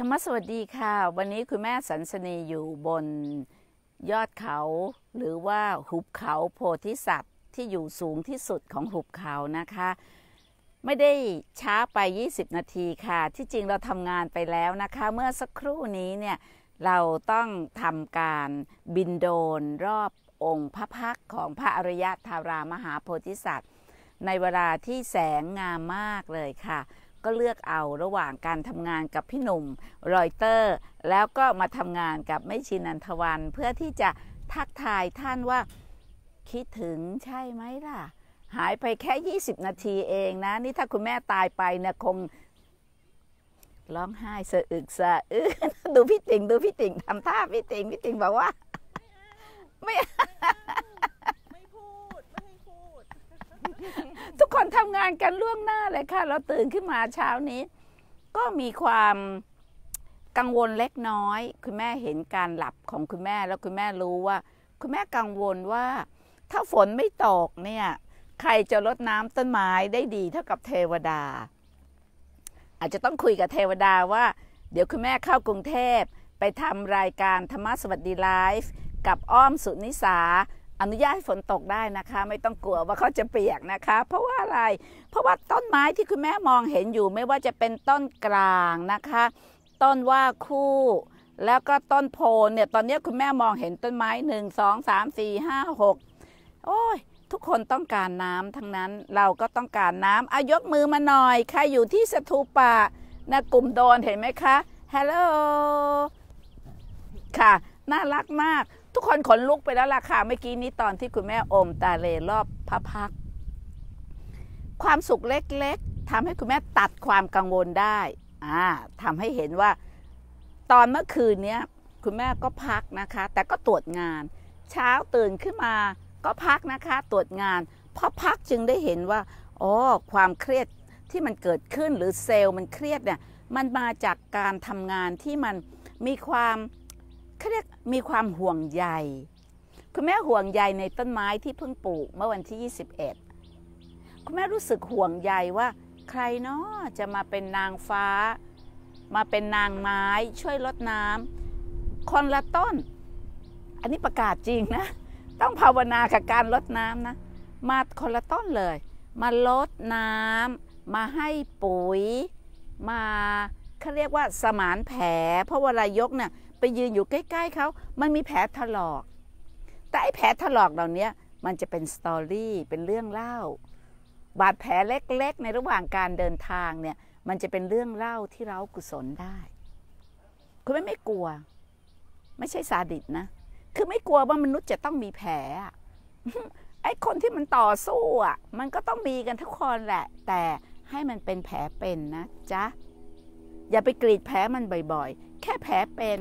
ธรรมสวัสดีค่ะ วันนี้คุณแม่สันสนีอยู่บนยอดเขา หรือว่าหุบเขาโพธิสัตว์ที่อยู่สูงที่สุดของหุบเขานะคะ ไม่ได้ช้าไป 20 นาทีค่ะ ที่จริงเราทำงานไปแล้วนะคะ เมื่อสักครู่นี้เนี่ยเราต้องทำการบินโดรนรอบองค์พระพักของพระอริยธารามหาโพธิสัตว์ ในเวลาที่แสงงามมากเลยค่ะ ก็เลือกเอาระหว่างการทำงานกับพี่หนุ่มรอยเตอร์ แล้วก็มาทำงานกับแม่ชินันทวัน เพื่อที่จะทักทายท่านว่าคิดถึงใช่ไหมล่ะ หายไปแค่ 20 นาทีเองนะ นี่ถ้าคุณแม่ตายไปเนี่ยคงร้องไห้สะอึกสะอื้นดูพี่ติงดูพี่ติงทำท่าพี่ติงพี่ติงบอกว่า ไม่ไม่พูด ไม่ให้พูด ทุกคนทำงานกันล่วงหน้าเลยค่ะ เราตื่นขึ้นมาเช้านี้ ก็มีความกังวลเล็กน้อย คุณแม่เห็นการหลับของคุณแม่แล้วคุณแม่รู้ว่า คุณแม่กังวลว่า ถ้าฝนไม่ตกเนี่ย ใครจะรดน้ำต้นไม้ได้ดีเท่ากับเทวดา อาจจะต้องคุยกับเทวดาว่า เดี๋ยวคุณแม่เข้ากรุงเทพไปทำรายการธรรมะสวัสดีไลฟ์กับอ้อมสุนิสา อนุญาตให้ฝนตกได้นะคะ ไม่ต้องกลัวว่าเขาจะเปียกนะคะ เพราะว่าอะไร เพราะว่าต้นไม้ที่คุณแม่มองเห็นอยู่ไม่ว่าจะเป็นต้นกลางนะคะ ต้นว่าคู่ แล้วก็ต้นโพนเนี่ยตอนนี้คุณแม่มองเห็นต้นไม้หนึ่งสองสามสี่ห้าหกโอ้ย ทุกคนต้องการน้ำทั้งนั้นเราก็ต้องการน้ำอายกมือมาหน่อยใครอยู่ที่สตูปะนะกลุ่มโดนเห็นไหมคะฮัลโหลค่ะ น่ารักมาก ทุกคนขนลุกไปแล้วล่ะค่ะเมื่อกี้นี้ตอนที่คุณแม่อมตาเลรอบพระพัก ความสุขเล็กๆทำให้คุณแม่ตัดความกังวลได้อ่าทำให้เห็นว่า ตอนเมื่อคืนเนี้ยคุณแม่ก็พักนะคะ แต่ก็ตรวจงาน เช้าตื่นขึ้นมาก็พักนะคะ ตรวจงานพอพักจึงได้เห็นว่าอ๋อความเครียดที่มันเกิดขึ้นหรือเซลล์มันเครียดเนี่ยมันมาจากการทำงานที่มันมีความ เขาเรียกมีความห่วงใยคุณแม่ห่วงใยในต้นไม้ที่เพิ่งปลูกเมื่อวันที่ 21 คุณแม่รู้สึกห่วงใยว่าใครเนาะจะมาเป็นนางฟ้า มาเป็นนางไม้ช่วยลดน้ำคนละต้น อันนี้ประกาศจริงนะ ต้องภาวนากับการลดน้ำนะ มาคนละต้นเลย มาลดน้ำมาให้ปุ๋ย มาเขาเรียกว่าสมานแผลเพราะเวลายกเนี่ย ยืนอยู่ใกล้ ๆเขามันมีแผลถลอก แต่ไอ้แผลถลอกเหล่านี้มันจะเป็นสตอรี่เป็นเรื่องเล่า บาดแผลเล็กๆ ในระหว่างการเดินทางเนี่ยมันจะเป็นเรื่องเล่าที่เรากุศลได้ คุณไม่ไม่กลัว ไม่ใช่ซาดิสนะ คือไม่กลัวว่ามนุษย์จะต้องมีแผลไอ้คนที่มันต่อสู้อะ มันก็ต้องมีกันทุกคนแหละ แต่ให้มันเป็นแผลเป็นนะจ๊ะ อย่าไปกรีดแผลมันบ่อยๆ แค่แผลเป็น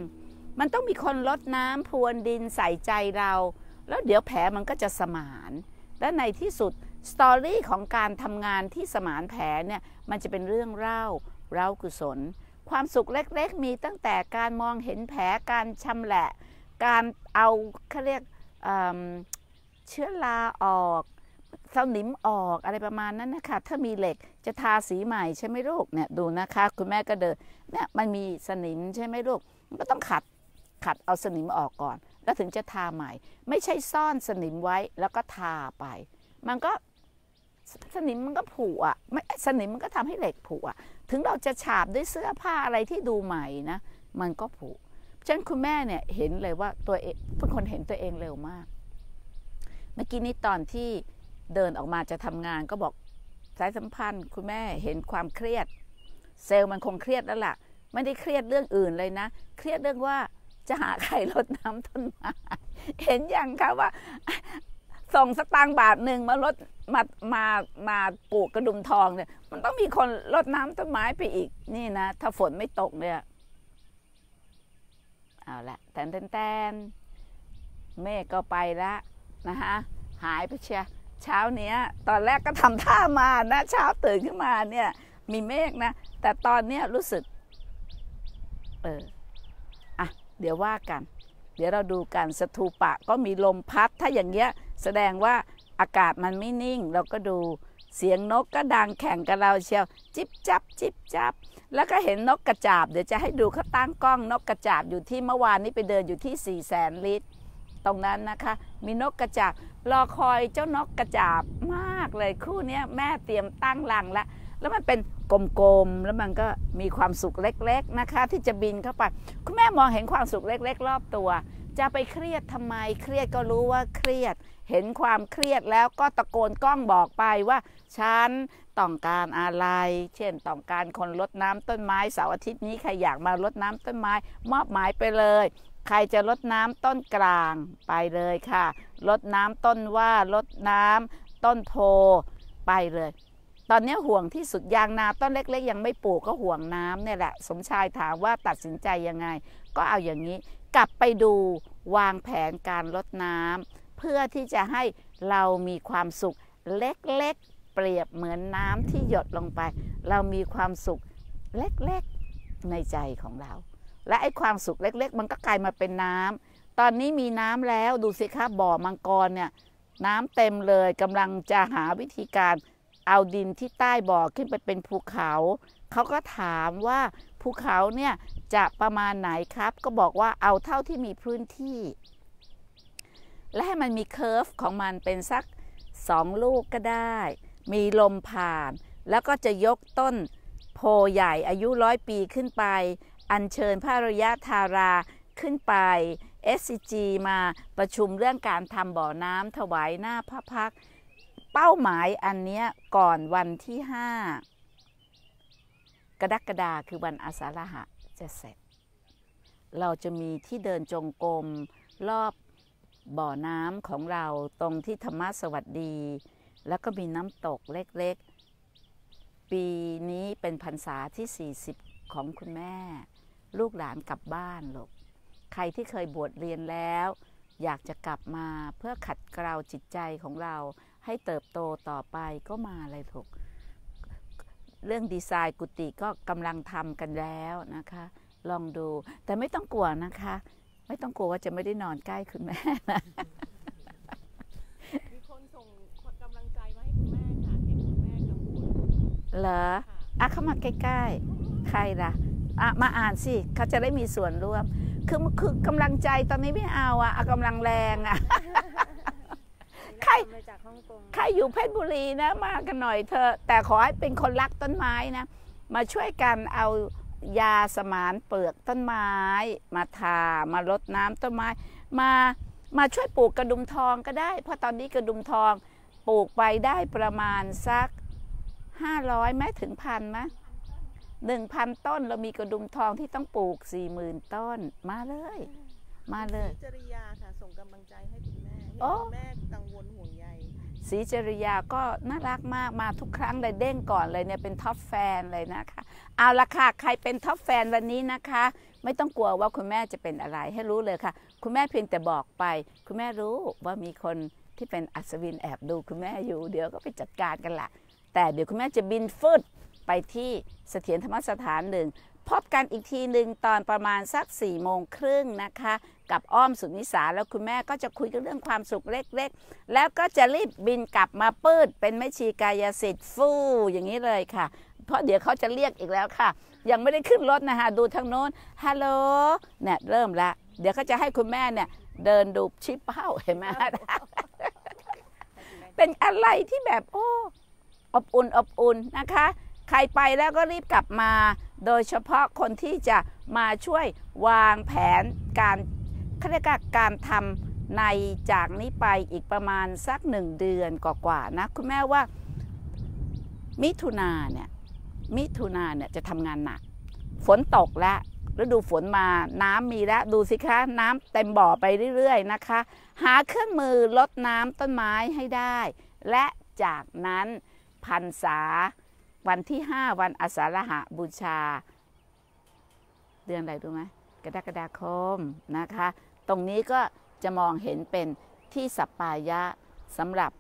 มันต้องมีคนลดน้ำพรวนดินใส่ใจเรา แล้วเดี๋ยวแผลมันก็จะสมาน และในที่สุดสตอรี่ของการทำงานที่สมานแผลเนี่ยมันจะเป็นเรื่องเล่าเล่ากุศล ความสุขเล็กๆ มีตั้งแต่การมองเห็นแผลการชำแหละ การเอาเขาเรียกเเชื้อราออกสนิมออกอะไรประมาณนั้นนะคะ ถ้ามีเหล็กจะทาสีใหม่ใช่ไหมลูกเนี่ยดูนะคะ คุณแม่ก็เดินเนี่ยมันมีสนิมใช่ไหมลูกมันก็ต้องขัด ขัดเอาสนิมออกก่อน แล้วถึงจะทาใหม่ ไม่ใช่ซ่อนสนิมไว้แล้วก็ทาไป มันก็สสนิมมันก็ผุอะไม่สนิมมันก็ทำให้เหล็กผุอะ ถึงเราจะฉาบด้วยเสื้อผ้าอะไรที่ดูใหม่นะ มันก็ผุฉะนั้นคุณแม่เนี่ยเห็นเลยว่าตัวเองเป็นคนเห็นตัวเองเร็วมาก เมื่อกี้นี้ตอนที่เดินออกมาจะทำงานก็บอกสายสัมพันธ์ คุณแม่เห็นความเครียด เซลล์มันคงเครียดแล้วล่ะ ไม่ได้เครียดเรื่องอื่นเลยนะ เครียดเรื่องว่า จะหาใครรดน้ำต้นไม้เห็นยังคะว่า ส่งสตางค์บาทหนึ่งมาลดมามามาปลูกกระดุมทองเนี่ย มันต้องมีคนรดน้ำต้นไม้ไปอีก นี่นะถ้าฝนไม่ตกเนี่ยเอาละแตนแตนแตนเมฆก็ไปแล้วนะคะหายไปเชียเช้าเนี้ย ตอนแรกก็ทำท่ามานะเช้าตื่นขึ้นมาเนี่ย มีเมฆนะ แต่ตอนเนี้ยรู้สึก เออ เดี๋ยวว่ากัน เดี๋ยวเราดูกันสตูปะก็มีลมพัด ถ้าอย่างเงี้ยแสดงว่าอากาศมันไม่นิ่ง เราก็ดูเสียงนกก็ดังแข่งกับเราเชียว จิบจับ จิบจับ แล้วก็เห็นนกกระจาบ เดี๋ยวจะให้ดูเขาตั้งกล้องนกกระจาบอยู่ที่เมื่อวานนี้ไปเดินอยู่ที่4ี่แสนลิตร ตรงนั้นนะคะ มีนกกระจาบรอคอยเจ้านกกระจาบมากเลยคู่นี้แม่เตรียมตั้งรังแล้ว แล้วมันเป็นกลมๆ แล้วมันก็มีความสุขเล็ก ๆนะคะ ที่จะบินเข้าไป คุณแม่มองเห็นความสุขเล็ก ๆ รอบตัว จะไปเครียดทำไม เครียดก็รู้ว่าเครียด เห็นความเครียดแล้วก็ตะโกนกล้องบอกไปว่า ฉันต้องการอะไร เช่น ต้องการคนรดน้ำต้นไม้เสาร์อาทิตย์นี้ใครอยากมารดน้ำต้นไม้ มอบหมายไปเลยใครจะรดน้ำต้นกลางไปเลยค่ะรดน้ำต้นว่ารดน้ำต้นโพไปเลย ตอนนี้ห่วงที่สุดยางนาต้นเล็ก ๆ ยังไม่ปลูกก็ห่วงน้ำเนี่ยแหละ สมชายถามว่าตัดสินใจยังไง ก็เอาอย่างนี้ กลับไปดูวางแผนการลดน้ำเพื่อที่จะให้เรามีความสุขเล็กๆ เปรียบเหมือนน้ำที่หยดลงไป เรามีความสุขเล็กๆในใจของเรา และไอ้ความสุขเล็ก ๆ มันก็กลายมาเป็นน้ำตอนนี้มีน้ำแล้วดูสิคะบ่อมังกรเนี่ยน้ำเต็มเลยกำลังจะหาวิธีการ เอาดินที่ใต้บ่อขึ้นไปเป็นภูเขา เขาก็ถามว่าภูเขาเนี่ยจะประมาณไหนครับ ก็บอกว่าเอาเท่าที่มีพื้นที่ และให้มันมี curve ของมันเป็นสักสองลูกก็ได้ มีลมผ่าน แล้วก็จะยกต้นโพธิ์ใหญ่อายุร้อยปีขึ้นไป อัญเชิญพระรยะธาราขึ้นไป SCG มาประชุมเรื่องการทำบ่อน้ำถวายหน้าพระพักตร์ เป้าหมายอันเนี้ยก่อนวันที่5กรกฎาคือวันอาสาฬหะจะเสร็จ เราจะมีที่เดินจงกรมรอบบ่อน้ำของเราตรงที่ธรรมะสวัสดี แล้วก็มีน้ำตกเล็กๆ ปีนี้เป็นพรรษาที่ 40 ของคุณแม่ ลูกหลานกลับบ้านหลูกใครที่เคยบวชเรียนแล้ว อยากจะกลับมาเพื่อขัดเกลาจิตใจของเรา ให้เติบโตต่อไปก็มาเลยถูก เรื่องดีไซน์กุฏิก็กำลังทำกันแล้วนะคะ ลองดูแต่ไม่ต้องกลัวนะคะ ไม่ต้องกลัวว่าจะไม่ได้นอนใกล้คุณแม่นะมีคนส่งกำลังใจมาให้คุณแม่ค่ะเห็นคุณแม่กังวลเหรอค่ะอะเข้ามาใกล้ๆ ใครล่ะอะมาอ่านสิเขาจะได้มีส่วนร่วม คือคือกำลังใจตอนนี้ไม่เอาอะเอากำลังแรงอะใคร มาจากฮ่องกงใครอยู่เพชรบุรีนะมากันหน่อยเถอะแต่ขอให้เป็นคนรักต้นไม้นะ มาช่วยกันเอายาสมานเปลือกต้นไม้ มาทามารดน้ำต้นไม้ มามาช่วยปลูกกระดุมทองก็ได้ เพราะตอนนี้กระดุมทองปลูกไปได้ประมาณสัก500แม้ถึงพันไหมหนึ่งพันต้นเรามีกระดุมทองที่ต้องปลูกสี่หมื่นต้นมาเลย มาเลยศรีจริยาค่ะส่งกำลังใจให้คุณแม่เห็น โอ้แม่กังวลห่วงใยศรีจริยาก็น่ารักมากมาทุกครั้งเลยเด้งก่อนเลยเนี่ยเป็น top fan เลยนะคะเอาละค่ะใครเป็น top fan วันนี้นะคะ ไม่ต้องกลัวว่าคุณแม่จะเป็นอะไรให้รู้เลยค่ะ คุณแม่เพียงแต่บอกไป คุณแม่รู้ว่ามีคนที่เป็นอัศวินแอบดูคุณแม่อยู่เดี๋ยวก็ไปจัดการกันละแต่เดี๋ยวคุณแม่จะบินฟึดไปที่เสถียรธรรมสถานหนึ่ง พบกันอีกทีหนึ่งตอนประมาณสัก4ี่โมงครึ่งนะคะ กับอ้อมสุนิสาแล้วคุณแม่ก็จะคุยกันเรื่องความสุขเล็กๆ แล้วก็จะรีบบินกลับมาปืดเป็นแม่ชีกายสิทธิ์ฟู่อย่างนี้เลยค่ะ เพราะเดี๋ยวเขาจะเรียกอีกแล้วค่ะ ยังไม่ได้ขึ้นรถนะคะดูทางโน้นฮัลโหลเนี่ยเริ่มละเดี๋ยวเขาจะให้คุณแม่เนี่ยเดินดูชิปเป้าเห็นไหมเป็นอะไรที่แบบโอ้อบอุ่นอบอุ่นนะคะ ใครไปแล้วก็รีบกลับมา โดยเฉพาะคนที่จะมาช่วยวางแผนการเขาเรียกาการทำในจากนี้ไปอีกประมาณสักหนึ่งเดือนกว่าๆนะคุณแม่ว่า มิถุนาเนี่ยมิถุนาเนี่ยจะทำงานหนัก ฝนตกแล้วฤดูฝนมาน้ำมีแล้วดูสิคะน้ำเต็มบ่อไปเรื่อยๆนะคะ หาเครื่องมือลดน้ำต้นไม้ให้ได้ และจากนั้นพันษา วันที่5วันอาสาฬหบูชา เดือนอะไรรู้ไหมกรกฎาคมนะคะ ตรงนี้ก็จะมองเห็นเป็นที่สัปปายะสำหรับ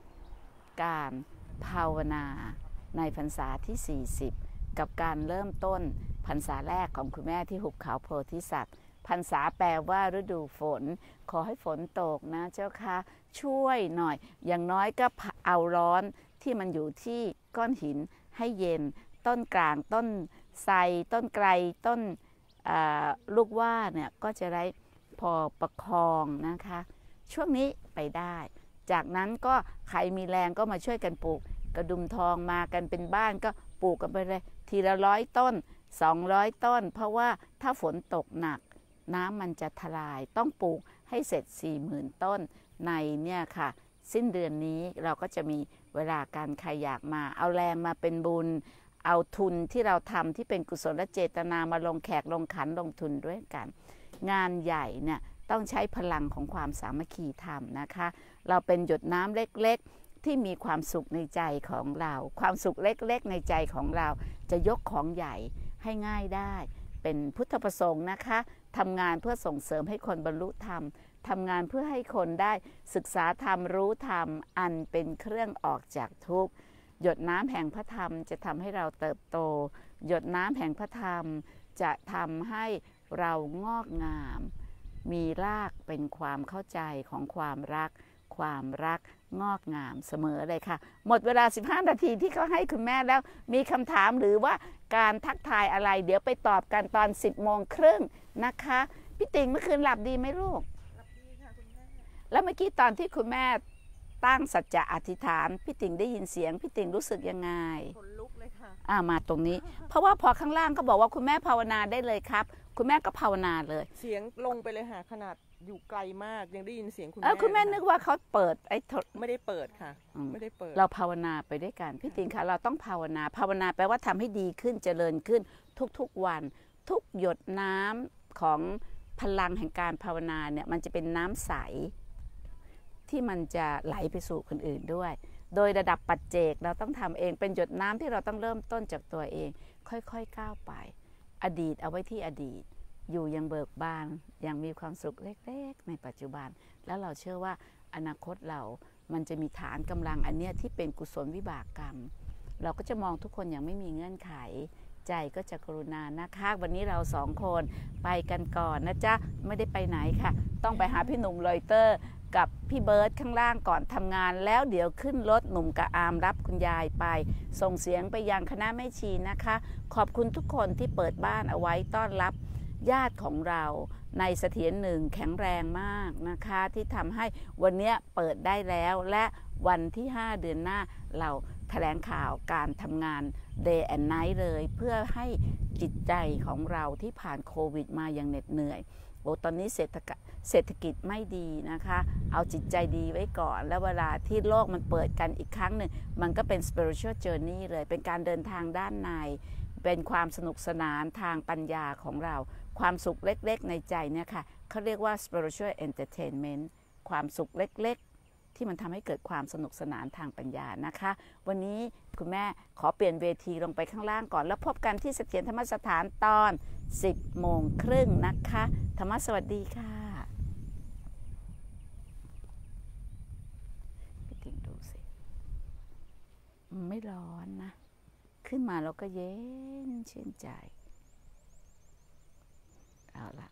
การภาวนาในพรรษาที่ 40 กับการเริ่มต้นพรรษาแรกของคุณแม่ที่หุบเขาโพธิสัตว์พรรษาแปลว่าฤดูฝน ขอให้ฝนตกนะเจ้าค่ะช่วยหน่อย อย่างน้อยก็เอาร้อนที่มันอยู่ที่ก้อนหิน ให้เย็น ต้นกลางต้นไทรต้นไกรต้นลูกว่าเนี่ยก็จะได้พอประคองนะคะ ช่วงนี้ไปได้ จากนั้นก็ใครมีแรงก็มาช่วยกันปลูก กระดุมทองมากันเป็นบ้านก็ปลูกกันไปเลย ทีละร้อยต้น 200 ต้น เพราะว่าถ้าฝนตกหนัก น้ำมันจะทลายต้องปลูกให้เสร็จ 40,000 ต้นในเนี่ยค่ะ สิ้นเดือนนี้เราก็จะมี เวลาการใครอยากมา เอาแรงมาเป็นบุญ เอาทุนที่เราทำที่เป็นกุศลเจตนามาลงแขกลงขันลงทุนด้วยกัน งานใหญ่เนี่ยต้องใช้พลังของความสามัคคีทำนะคะ เราเป็นหยดน้ำเล็กๆ ที่มีความสุขในใจของเรา ความสุขเล็กๆ ในใจของเราจะยกของใหญ่ให้ง่ายได้ เป็นพุทธประสงค์นะคะทำงานเพื่อส่งเสริมให้คนบรรลุธรรม ทำงานเพื่อให้คนได้ศึกษาธรรมรู้ธรรมอันเป็นเครื่องออกจากทุกข์หยดน้ำแห่งพระธรรมจะทำให้เราเติบโต หยดน้ำแห่งพระธรรมจะทำให้เรางอกงาม มีรากเป็นความเข้าใจของความรัก ความรักงอกงามเสมอเลยค่ะ หมดเวลา 15 นาทีที่เขาให้คุณแม่แล้ว มีคำถามหรือว่าการทักทายอะไร เดี๋ยวไปตอบกันตอน 10โมงครึ่งนะคะ พี่ติงเมื่อคืนหลับดีไหมลูก แม่แล้วเมื่อกี้ตอนที่คุณแม่ตั้งสัจจะอธิษฐานพี่ติ่งได้ยินเสียงพี่ติ่งรู้สึกยังไงขนลุกเลยค่ะอ่ามาตรงนี้ เพราะว่าพอข้างล่างก็บอกว่าคุณแม่ภาวนาได้เลยครับ คุณแม่ก็ภาวนาเลย เสียงลงไปเลยค่ะขนาดอยู่ไกลมากยังได้ยินเสียงคุณเออคุณแม่เลยะนึกว่าเขาเปิดไอ้โทรไม่ได้เปิดค่ะอืมไม่ได้เปิด เราภาวนาไปด้วยกันพี่ติงคะเราต้องภาวนา ภาวนาแปลว่าทำให้ดีขึ้นเจริญขึ้นทุกๆวัน ทุกหยดน้ำของพลังแห่งการภาวนาเนี่ยมันจะเป็นน้ำใส ที่มันจะไหลไปสู่คนอื่นด้วย โดยระดับปัจเจกเราต้องทำเองเป็นหยดน้ำที่เราต้องเริ่มต้นจากตัวเอง ค่อยๆก้าวไป อดีตเอาไว้ที่อดีต อยู่ยังเบิกบานยังมีความสุขเล็กๆ ในปัจจุบัน แล้วเราเชื่อว่าอนาคตเรามันจะมีฐานกำลังอันเนี้ยที่เป็นกุศลวิบากกรรม เราก็จะมองทุกคนอย่างไม่มีเงื่อนไข ใจก็จะกรุณานะคะวันนี้เราสองคนไปกันก่อนนะจ๊ะ ไม่ได้ไปไหนค่ะ ต้องไปหาพี่หนุ่มลอยเตอร์ กับพี่เบิร์ตข้างล่างก่อนทำงาน แล้วเดี๋ยวขึ้นรถหนุ่มกับอามรับคุณยายไป ส่งเสียงไปยังคณะแม่ชีนะคะ ขอบคุณทุกคนที่เปิดบ้านเอาไว้ต้อนรับญาติของเราในเสถียรหนึ่งแข็งแรงมากนะคะ ที่ทำให้วันเนี้ยเปิดได้แล้ว และวันที่ 5 เดือนหน้าเราแถลงข่าวการทำงาน Day and Night เลย เพื่อให้จิตใจของเราที่ผ่านโควิดมาอย่างเหน็ดเหนื่อย โอ้ตอนนี้เศรษฐกะเศรษฐกิจไม่ดีนะคะ เอาจิตใจดีไว้ก่อน แล้วเวลาที่โลกมันเปิดกันอีกครั้งหนึ่ง มันก็เป็น spiritual journey เลย เป็นการเดินทางด้านใน เป็นความสนุกสนานทางปัญญาของเรา ความสุขเล็กๆในใจเนี่ยค่ะเขาเรียกว่า spiritual entertainment ความสุขเล็กๆ ที่มันทำให้เกิดความสนุกสนานทางปัญญานะคะ วันนี้คุณแม่ขอเปลี่ยนเวทีลงไปข้างล่างก่อน แล้วพบกันที่เสถียรธรรมสถานตอน 10โมงครึ่งนะคะ ธรรมสวัสดีค่ะพี่ติงดูสิไม่ร้อนนะ ขึ้นมาแล้วก็เย็นชื่นใจ เอาละ